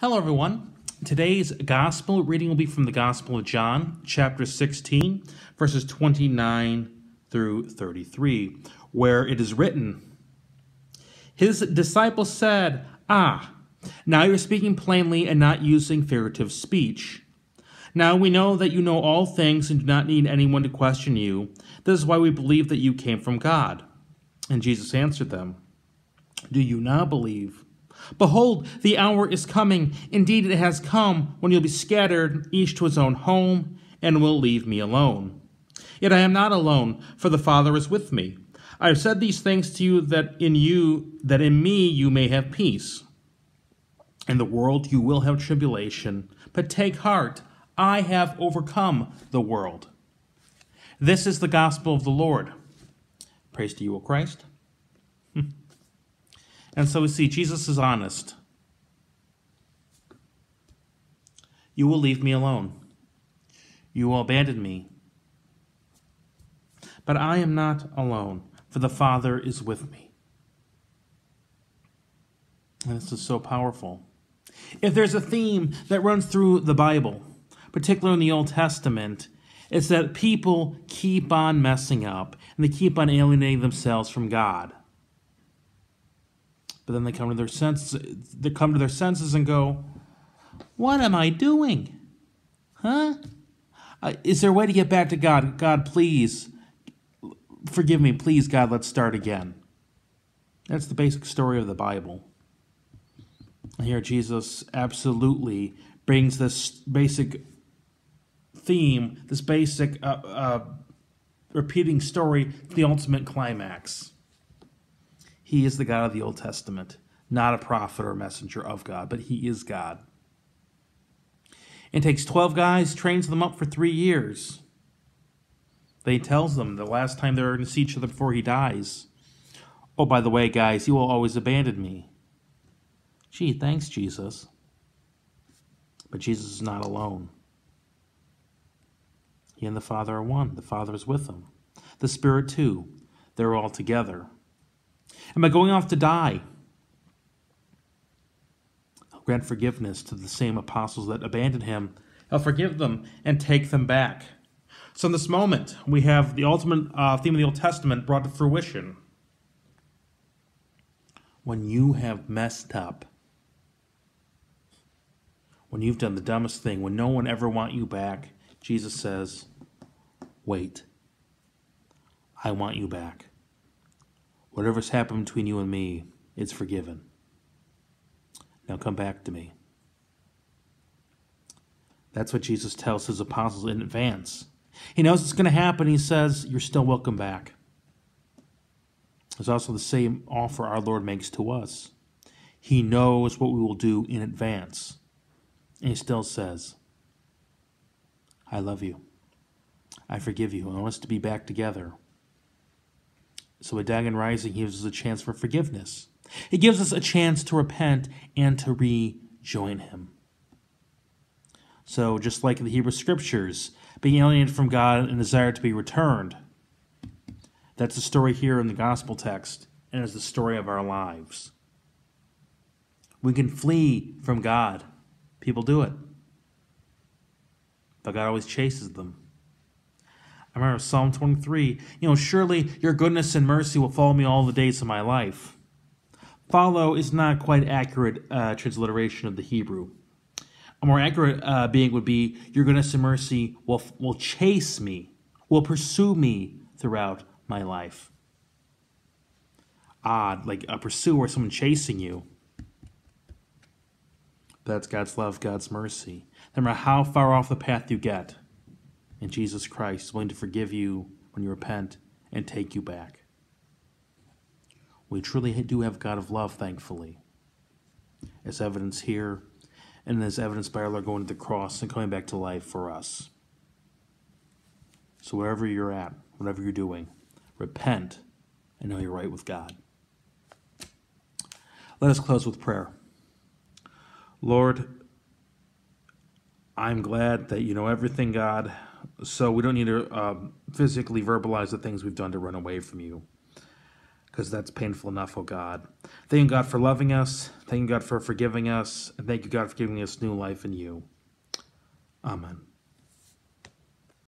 Hello, everyone. Today's gospel reading will be from the Gospel of John, chapter 16, verses 29 through 33, where it is written His disciples said, Ah, now you're speaking plainly and not using figurative speech. Now we know that you know all things and do not need anyone to question you. This is why we believe that you came from God. And Jesus answered them, Do you now believe? Behold, the hour is coming. Indeed, it has come when you'll be scattered, each to his own home, and will leave me alone. Yet I am not alone, for the Father is with me. I have said these things to you that in you, that in me you may have peace. In the world you will have tribulation, but take heart, I have overcome the world. This is the gospel of the Lord. Praise to you, O Christ. And so we see Jesus is honest. You will leave me alone. You will abandon me. But I am not alone, for the Father is with me. And this is so powerful. If there's a theme that runs through the Bible, particularly in the Old Testament, it's that people keep on messing up and they keep on alienating themselves from God. But then they come to their senses. They come to their senses and go, "What am I doing? Huh? Uh, is there a way to get back to God? God, please forgive me, please, God. Let's start again." That's the basic story of the Bible. Here, Jesus absolutely brings this basic theme, this basic uh, uh, repeating story to the ultimate climax. He is the God of the Old Testament, not a prophet or messenger of God, but he is God. It takes 12 guys, trains them up for three years. They tells them the last time they're going to see each other before he dies. Oh, by the way, guys, you will always abandon me. Gee, thanks, Jesus. But Jesus is not alone. He and the Father are one. The Father is with him. The Spirit, too. They're all together. Am I going off to die? He'll grant forgiveness to the same apostles that abandoned him. I'll forgive them and take them back. So, in this moment, we have the ultimate uh, theme of the Old Testament brought to fruition. When you have messed up, when you've done the dumbest thing, when no one ever want you back, Jesus says, "Wait. I want you back." Whatever's happened between you and me, it's forgiven. Now come back to me. That's what Jesus tells his apostles in advance. He knows it's going to happen. He says, You're still welcome back. It's also the same offer our Lord makes to us. He knows what we will do in advance. And he still says, I love you. I forgive you. I want us to be back together. So at Dagon Rising, gives us a chance for forgiveness. He gives us a chance to repent and to rejoin him. So, just like in the Hebrew Scriptures, being alienated from God and desire to be returned, that's the story here in the Gospel text, and is the story of our lives. We can flee from God. People do it. But God always chases them. I remember Psalm 23, you know, surely your goodness and mercy will follow me all the days of my life. Follow is not quite accurate uh, transliteration of the Hebrew. A more accurate uh, being would be, your goodness and mercy will, will chase me, will pursue me throughout my life. Odd, like a pursuer, or someone chasing you. That's God's love, God's mercy. No matter how far off the path you get, and Jesus Christ is willing to forgive you when you repent and take you back. We truly do have God of love, thankfully, as evidence here and as evidence by our Lord going to the cross and coming back to life for us. So, wherever you're at, whatever you're doing, repent and know you're right with God. Let us close with prayer. Lord, I'm glad that you know everything, God. So we don't need to um, physically verbalize the things we've done to run away from you. because that's painful enough, oh God. Thank you, God, for loving us. Thank you, God, for forgiving us. And thank you, God, for giving us new life in you. Amen.